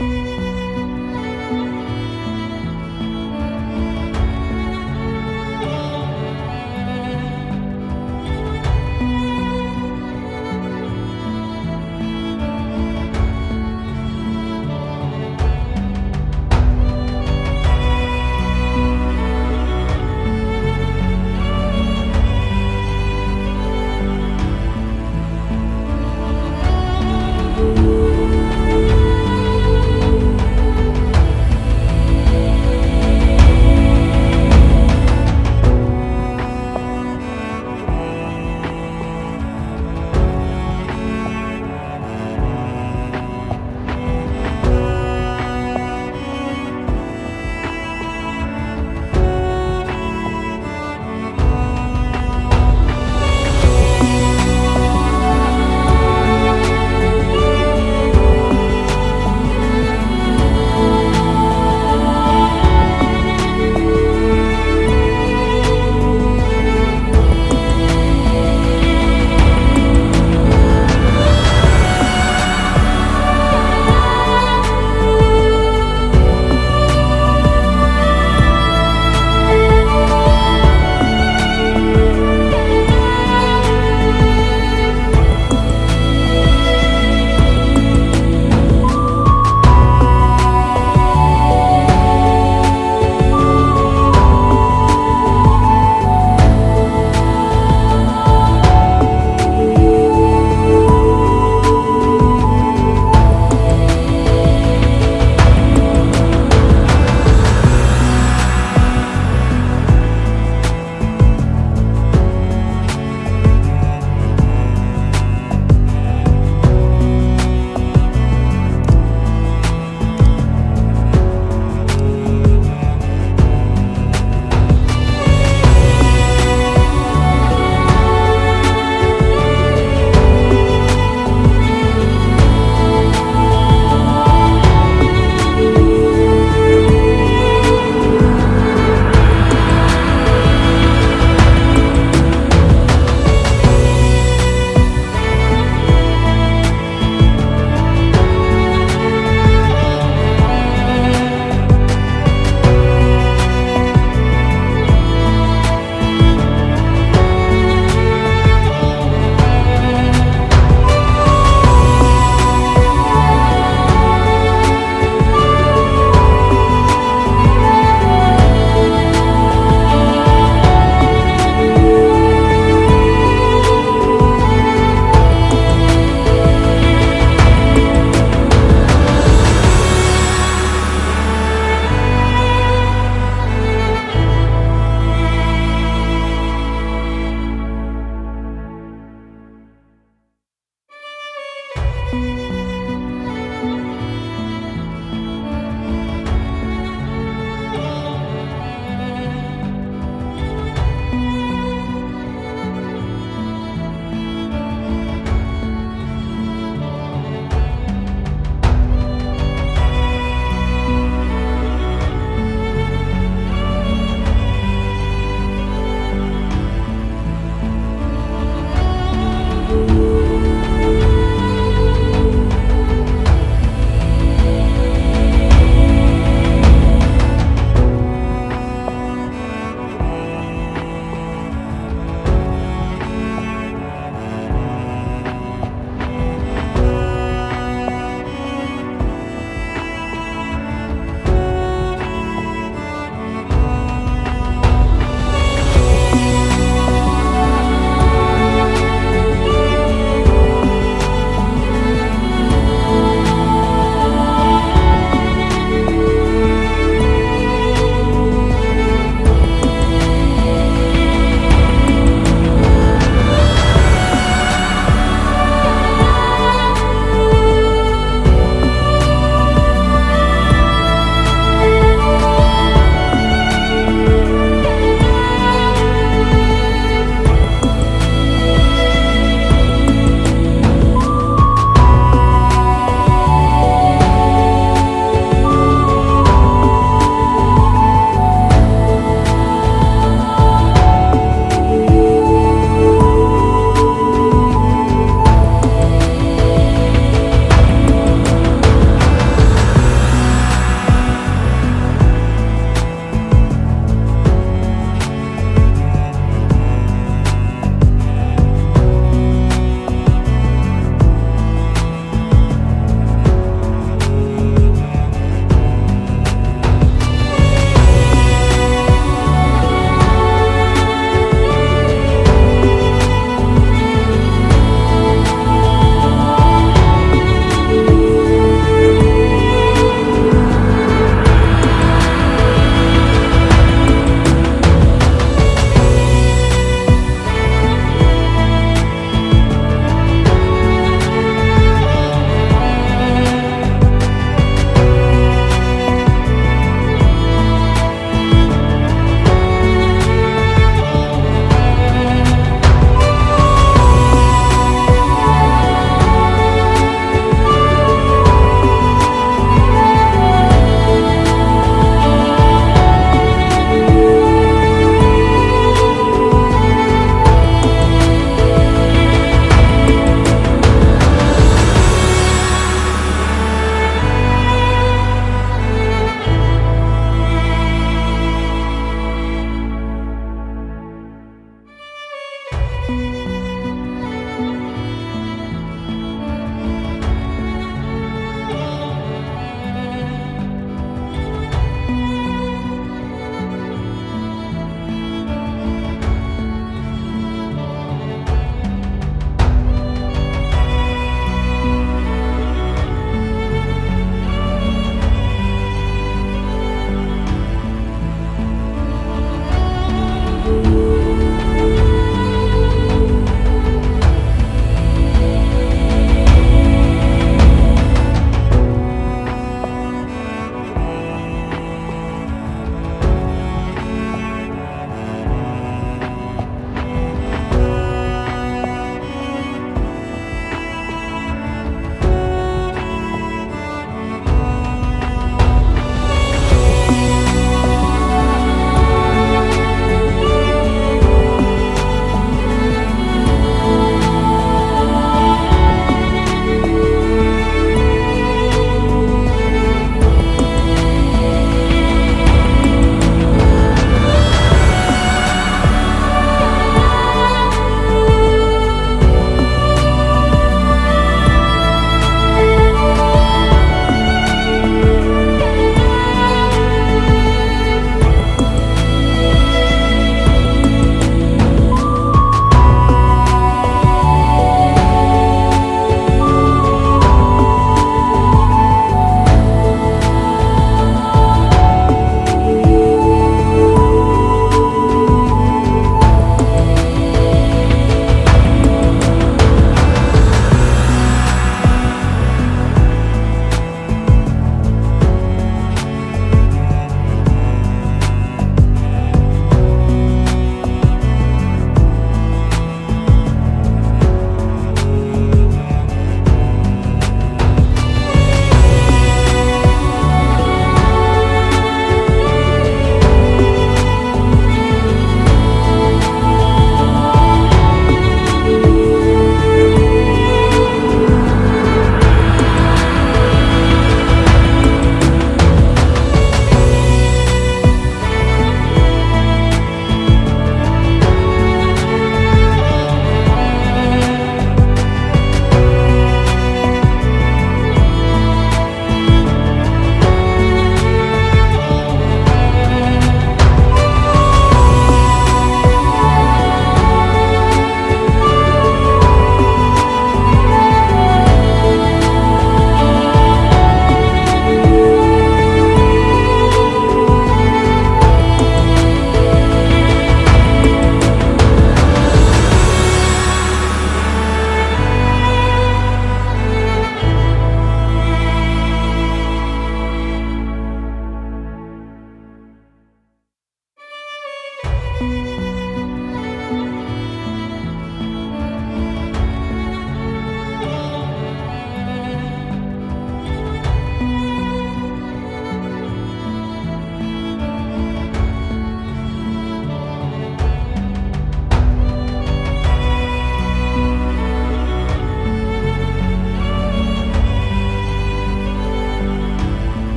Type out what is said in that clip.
you